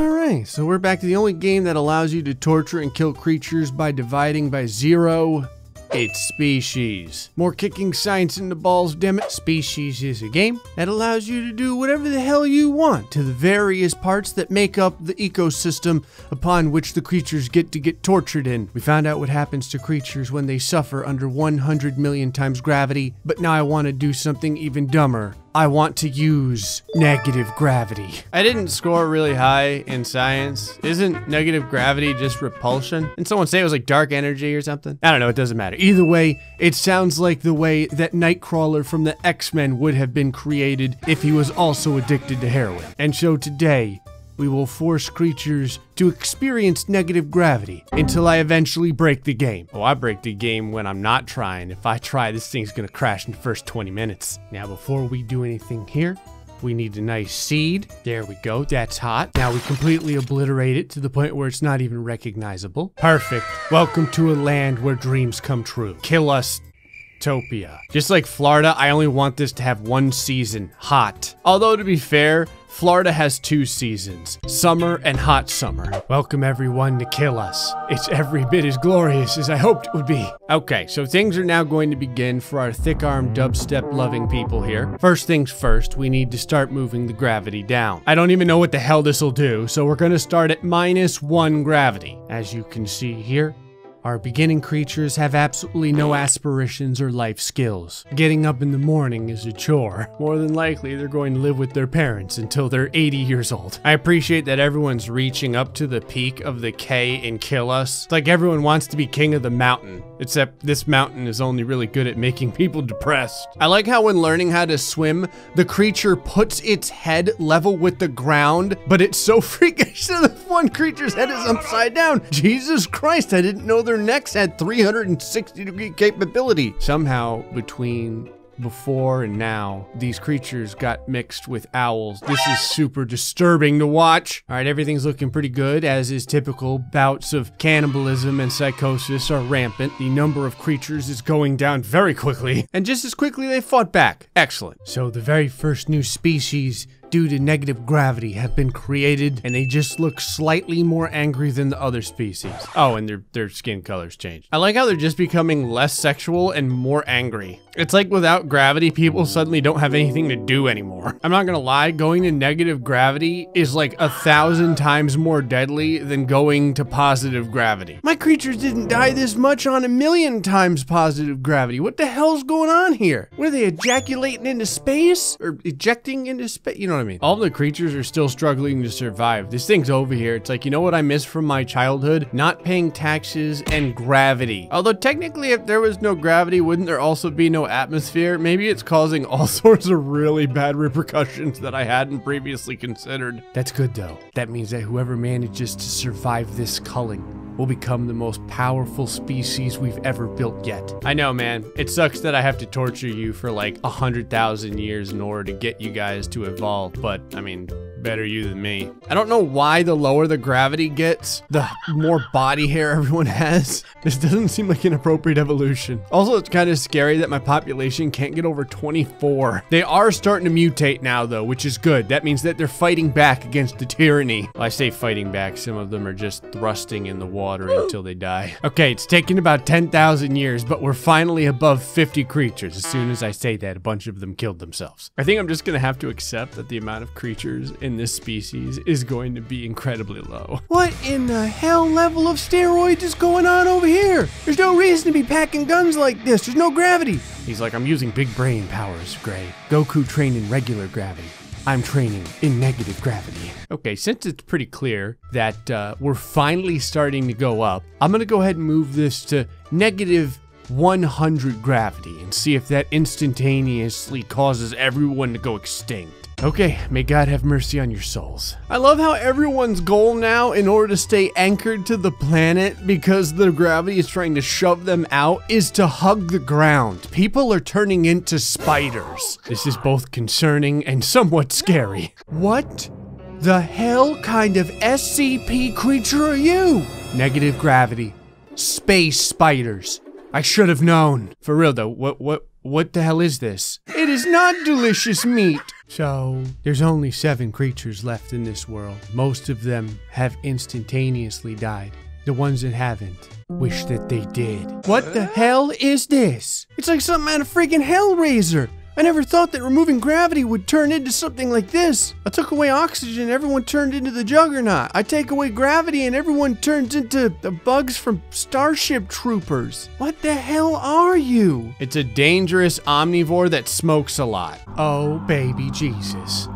Alright, so we're back to the only game that allows you to torture and kill creatures by dividing by zero. It's Species. More kicking science in the balls, damn it. Species is a game that allows you to do whatever the hell you want to the various parts that make up the ecosystem upon which the creatures get to get tortured in. We found out what happens to creatures when they suffer under 100 million times gravity, but now I want to do something even dumber. I want to use negative gravity. I didn't score really high in science. Isn't negative gravity just repulsion? And someone say it was like dark energy or something? I don't know, it doesn't matter. Either way, it sounds like the way that Nightcrawler from the X-Men would have been created if he was also addicted to heroin. And so today, we will force creatures to experience negative gravity until I eventually break the game. Oh, I break the game when I'm not trying. If I try, this thing's gonna crash in the first 20 minutes. Now, before we do anything here, we need a nice seed. There we go. That's hot. Now we completely obliterate it to the point where it's not even recognizable. Perfect. Welcome to a land where dreams come true. Kill us, Topia. Just like Florida, I only want this to have one season, hot. Although to be fair, Florida has two seasons, summer and hot summer. Welcome everyone to Kill Us. It's every bit as glorious as I hoped it would be. Okay, so things are now going to begin for our thick-armed dubstep loving people here. First things first, we need to start moving the gravity down. I don't even know what the hell this will do, so we're gonna start at minus one gravity. As you can see here, our beginning creatures have absolutely no aspirations or life skills. Getting up in the morning is a chore. More than likely, they're going to live with their parents until they're 80 years old. I appreciate that everyone's reaching up to the peak of the K and kill us. It's like everyone wants to be king of the mountain, except this mountain is only really good at making people depressed. I like how when learning how to swim, the creature puts its head level with the ground, but it's so freakish that the one creature's head is upside down. Jesus Christ, I didn't know their necks had 360 degree capability. Somehow, between before and now, these creatures got mixed with owls. This is super disturbing to watch. All right, everything's looking pretty good, as is typical. Bouts of cannibalism and psychosis are rampant. The number of creatures is going down very quickly, and just as quickly they fought back. Excellent. So the very first new species due to negative gravity have been created and they just look slightly more angry than the other species. Oh, and their, their skin colors changed. I like how they're just becoming less sexual and more angry. It's like without gravity, people suddenly don't have anything to do anymore. I'm not gonna lie, going to negative gravity is like a thousand times more deadly than going to positive gravity. My creatures didn't die this much on a million times positive gravity. What the hell's going on here? Were they ejaculating into space? Or ejecting into space? You know what I mean? All the creatures are still struggling to survive. This thing's over here. It's like, you know what I miss from my childhood? Not paying taxes and gravity. Although technically if there was no gravity, wouldn't there also be no atmosphere? Maybe it's causing all sorts of really bad repercussions that I hadn't previously considered. That's good though. That means that whoever manages to survive this culling will become the most powerful species we've ever built yet. I know, man. It sucks that I have to torture you for like a hundred thousand years in order to get you guys to evolve, but I mean, better you than me. I don't know why the lower the gravity gets, the more body hair everyone has. This doesn't seem like an appropriate evolution. Also, it's kind of scary that my population can't get over 24. They are starting to mutate now though, which is good. That means that they're fighting back against the tyranny. Well, I say fighting back, some of them are just thrusting in the water until they die. Okay, it's taken about 10,000 years, but we're finally above 50 creatures. As soon as I say that, a bunch of them killed themselves. I think I'm just gonna have to accept that the amount of creatures in this species is going to be incredibly low. What in the hell level of steroids is going on over here? There's no reason to be packing guns like this. There's no gravity. He's like, I'm using big brain powers, Gray. Goku trained in regular gravity. I'm training in negative gravity. Okay, since it's pretty clear that uh, we're finally starting to go up, I'm gonna go ahead and move this to negative 100 gravity and see if that instantaneously causes everyone to go extinct. Okay, may God have mercy on your souls. I love how everyone's goal now, in order to stay anchored to the planet because the gravity is trying to shove them out, is to hug the ground. People are turning into spiders. This is both concerning and somewhat scary. What the hell kind of SCP creature are you? Negative gravity. Space spiders. I should have known. For real though, what what what the hell is this? It is not delicious meat. So, there's only seven creatures left in this world. Most of them have instantaneously died. The ones that haven't wish that they did. What the hell is this? It's like something out of freaking Hellraiser. I never thought that removing gravity would turn into something like this. I took away oxygen, everyone turned into the Juggernaut. I take away gravity, and everyone turns into the bugs from Starship Troopers. What the hell are you? It's a dangerous omnivore that smokes a lot. Oh, baby Jesus.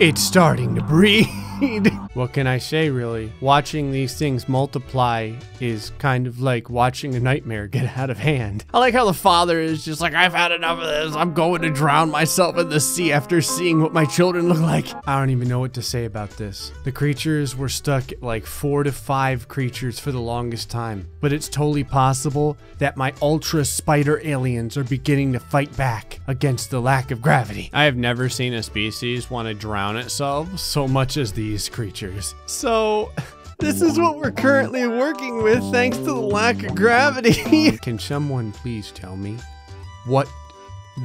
It's starting to breathe. what can I say, really? Watching these things multiply is kind of like watching a nightmare get out of hand. I like how the father is just like, I've had enough of this. I'm going to drown myself in the sea after seeing what my children look like. I don't even know what to say about this. The creatures were stuck at like four to five creatures for the longest time, but it's totally possible that my ultra spider aliens are beginning to fight back against the lack of gravity. I have never seen a species want to drown itself so much as these creatures. So, this is what we're currently working with thanks to the lack of gravity. Can someone please tell me what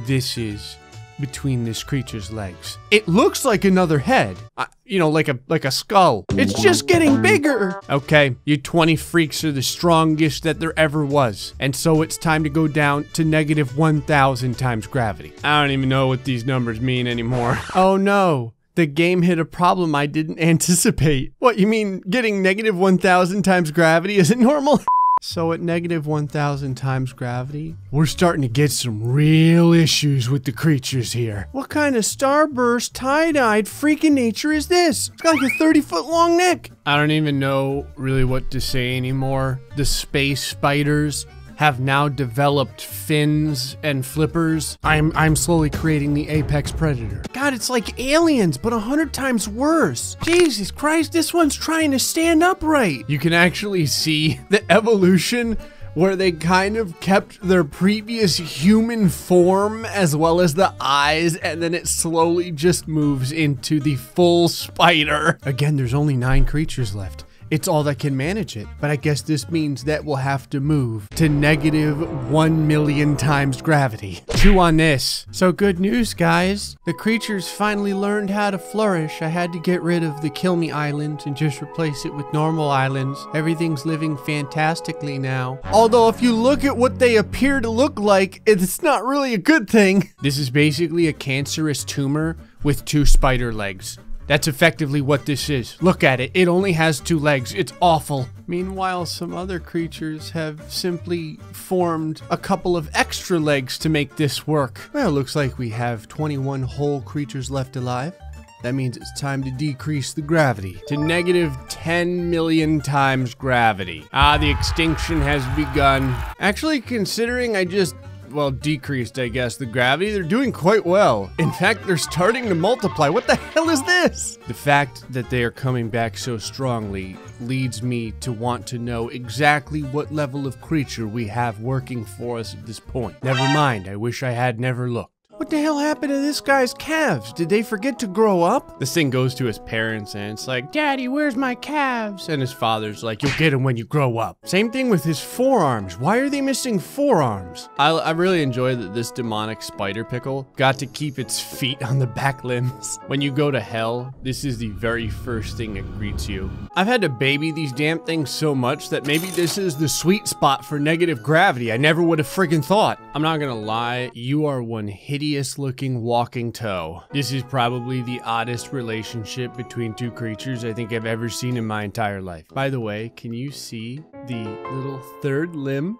this is between this creature's legs? It looks like another head. I, you know, like a like a skull. It's just getting bigger. Okay, you 20 freaks are the strongest that there ever was. And so it's time to go down to negative 1,000 times gravity. I don't even know what these numbers mean anymore. Oh no the game hit a problem I didn't anticipate. What, you mean getting negative 1,000 times gravity isn't normal? So at negative 1,000 times gravity, we're starting to get some real issues with the creatures here. What kind of starburst, tie-dyed freaking nature is this? It's got like a 30 foot long neck. I don't even know really what to say anymore. The space spiders have now developed fins and flippers. I'm I'm slowly creating the apex predator. God, it's like aliens, but a hundred times worse. Jesus Christ, this one's trying to stand upright. You can actually see the evolution where they kind of kept their previous human form as well as the eyes, and then it slowly just moves into the full spider. Again, there's only nine creatures left. It's all that can manage it. But I guess this means that we'll have to move to negative 1 million times gravity. Chew on this. So good news, guys. The creatures finally learned how to flourish. I had to get rid of the Kill Me Island and just replace it with normal islands. Everything's living fantastically now. Although if you look at what they appear to look like, it's not really a good thing. This is basically a cancerous tumor with two spider legs. That's effectively what this is. Look at it. It only has two legs. It's awful. Meanwhile, some other creatures have simply formed a couple of extra legs to make this work. Well, looks like we have 21 whole creatures left alive. That means it's time to decrease the gravity to negative 10 million times gravity. Ah, the extinction has begun. Actually, considering I just well, decreased, I guess, the gravity, they're doing quite well. In fact, they're starting to multiply. What the hell is this? The fact that they are coming back so strongly leads me to want to know exactly what level of creature we have working for us at this point. Never mind, I wish I had never looked. What the hell happened to this guy's calves? Did they forget to grow up? This thing goes to his parents and it's like, Daddy, where's my calves? And his father's like, You'll get them when you grow up. Same thing with his forearms. Why are they missing forearms? I, I really enjoy that this demonic spider pickle got to keep its feet on the back limbs. When you go to hell, this is the very first thing that greets you. I've had to baby these damn things so much that maybe this is the sweet spot for negative gravity. I never would have friggin' thought. I'm not gonna lie, you are one hideous looking walking toe. This is probably the oddest relationship between two creatures I think I've ever seen in my entire life. By the way, can you see the little third limb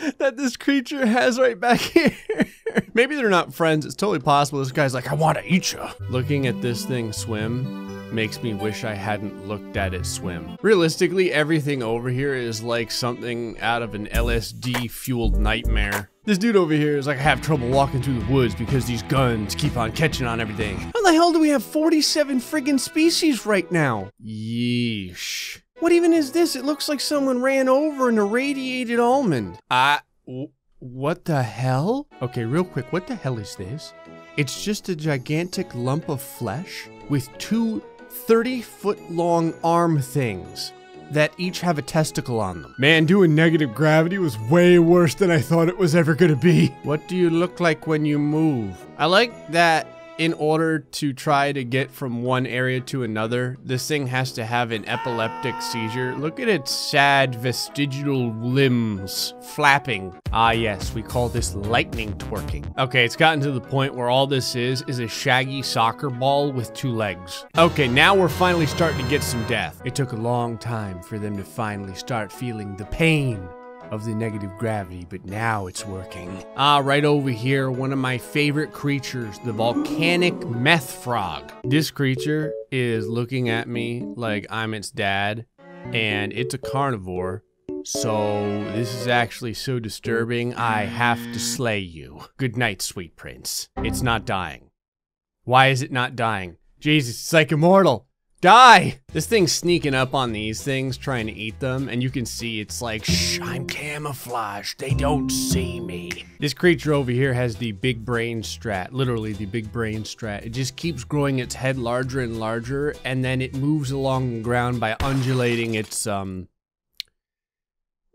that this creature has right back here. Maybe they're not friends. It's totally possible. This guy's like, I want to eat you. Looking at this thing swim makes me wish I hadn't looked at it swim. Realistically, everything over here is like something out of an LSD fueled nightmare. This dude over here is like, I have trouble walking through the woods because these guns keep on catching on everything. How the hell do we have 47 friggin' species right now? Yeesh. What even is this? It looks like someone ran over an irradiated almond. I. what the hell? Okay, real quick, what the hell is this? It's just a gigantic lump of flesh with two 30 foot long arm things that each have a testicle on them. Man, doing negative gravity was way worse than I thought it was ever gonna be. What do you look like when you move? I like that in order to try to get from one area to another, this thing has to have an epileptic seizure. Look at its sad vestigial limbs flapping. Ah, yes, we call this lightning twerking. Okay, it's gotten to the point where all this is is a shaggy soccer ball with two legs. Okay, now we're finally starting to get some death. It took a long time for them to finally start feeling the pain of the negative gravity, but now it's working. Ah, right over here, one of my favorite creatures, the volcanic meth frog. This creature is looking at me like I'm its dad, and it's a carnivore. So, this is actually so disturbing, I have to slay you. Good night, sweet prince. It's not dying. Why is it not dying? Jesus, it's like immortal. Die! This thing's sneaking up on these things, trying to eat them, and you can see it's like, shh, I'm camouflaged. They don't see me. This creature over here has the big brain strat, literally the big brain strat. It just keeps growing its head larger and larger, and then it moves along the ground by undulating its, um,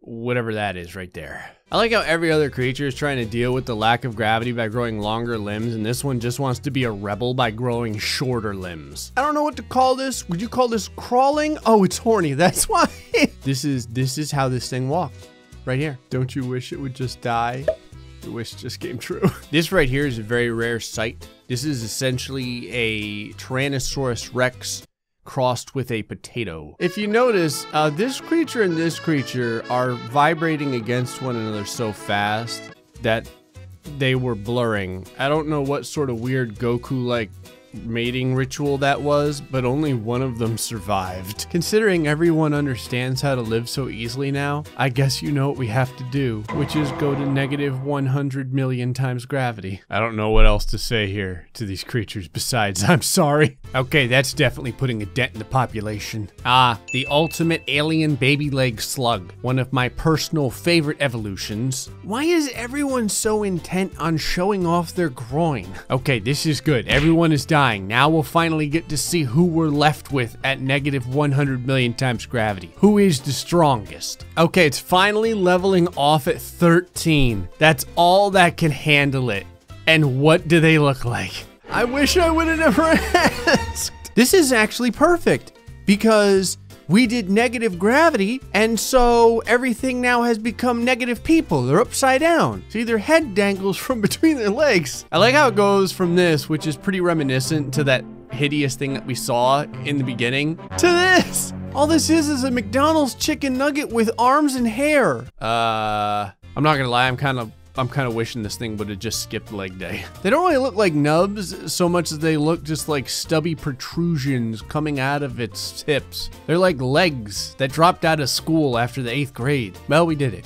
whatever that is right there. I like how every other creature is trying to deal with the lack of gravity by growing longer limbs, and this one just wants to be a rebel by growing shorter limbs. I don't know what to call this. Would you call this crawling? Oh, it's horny. That's why. this is this is how this thing walked, Right here. Don't you wish it would just die? The wish just came true. this right here is a very rare sight. This is essentially a Tyrannosaurus Rex crossed with a potato. If you notice, uh, this creature and this creature are vibrating against one another so fast that they were blurring. I don't know what sort of weird Goku-like mating ritual that was, but only one of them survived. Considering everyone understands how to live so easily now, I guess you know what we have to do, which is go to negative 100 million times gravity. I don't know what else to say here to these creatures besides I'm sorry. Okay, that's definitely putting a dent in the population. Ah, the ultimate alien baby leg slug, one of my personal favorite evolutions. Why is everyone so intent on showing off their groin? Okay, this is good. Everyone is dying. Now we'll finally get to see who we're left with at negative 100 million times gravity. Who is the strongest? Okay, it's finally leveling off at 13. That's all that can handle it. And what do they look like? I wish I would have never asked. This is actually perfect because we did negative gravity, and so everything now has become negative people. They're upside down. See, their head dangles from between their legs. I like how it goes from this, which is pretty reminiscent to that hideous thing that we saw in the beginning, to this. All this is is a McDonald's chicken nugget with arms and hair. Uh, I'm not gonna lie, I'm kind of I'm kind of wishing this thing would have just skipped leg day. They don't really look like nubs so much as they look just like stubby protrusions coming out of its hips. They're like legs that dropped out of school after the eighth grade. Well, we did it.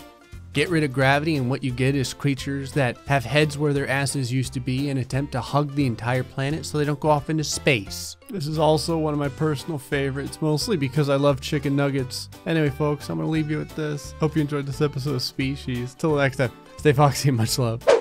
Get rid of gravity, and what you get is creatures that have heads where their asses used to be and attempt to hug the entire planet so they don't go off into space. This is also one of my personal favorites, mostly because I love chicken nuggets. Anyway, folks, I'm going to leave you with this. Hope you enjoyed this episode of Species. Till next time, stay foxy much love.